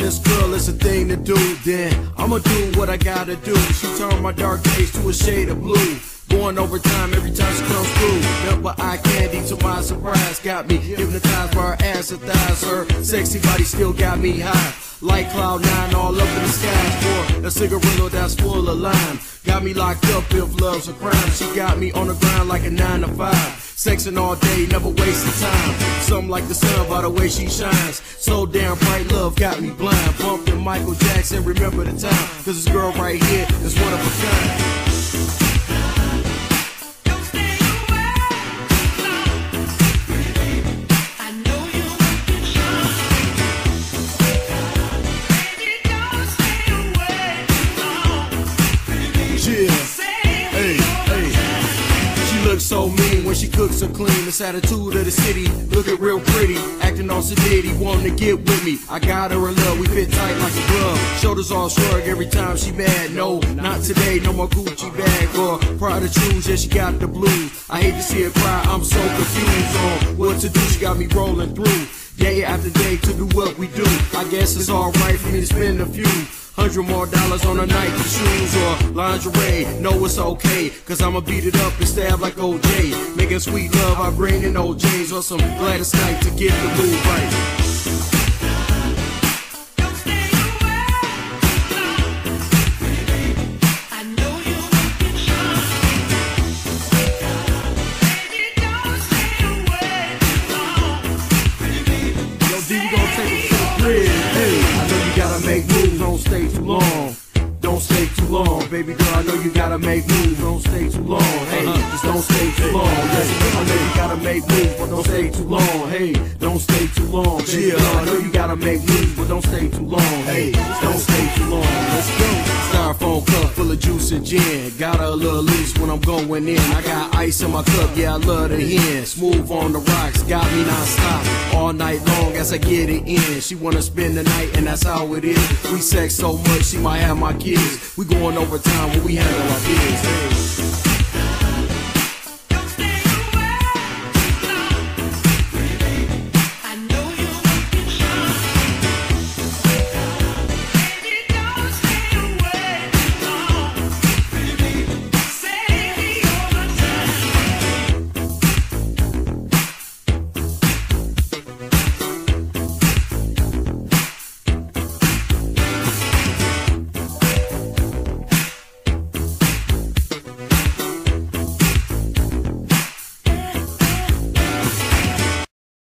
this girl is a thing to do, then I'ma do what I gotta do. She turned my dark days to a shade of blue. Going overtime every time she comes through. Remember eye candy to my surprise. Got me hypnotized by her ass and thighs. Her sexy body still got me high. Like cloud nine all up in the sky for a cigarillo that's full of lime. Got me locked up if love's a crime. She got me on the ground like a nine to five. Sexing all day, never wasting time. Something like the sun by the way she shines. So damn bright love got me blind. Bumping Michael Jackson, remember the time. Cause this girl right here is one of a kind. So mean when she cooks so clean. This attitude of the city, looking real pretty, acting all sedity, wanting to get with me. I got her in love, we fit tight like a glove. Shoulders all shrug every time she mad. No, not today, no more Gucci bag or Prada shoes. Yeah, she got the blues. I hate to see her cry, I'm so confused on what to do. She got me rolling through. Day after day to do what we do. I guess it's alright for me to spend a few hundred more dollars on a Nike shoes or lingerie. No, it's okay, cause I'ma beat it up and stab like OJ. Making sweet love, I bring in O'Jays or some Gladys Knight to get the move right. Don't stay away. I know you'll make the don't stay away. Yo, D, baby girl. I know you gotta make moves, don't stay too long. Hey, uh-huh. just don't stay too long. Yes, I know you gotta make moves, but don't stay too long. Hey, don't stay too long, baby girl. I know you gotta make moves, but don't stay too long. Hey, just don't stay too long. Juice and gin. Got a little loose when I'm going in. I got ice in my cup, yeah, I love the hen. Smooth on the rocks, got me non-stop. All night long as I get it in. She wanna spend the night, and that's how it is. We sex so much, she might have my kids. We going overtime when we handle our kids.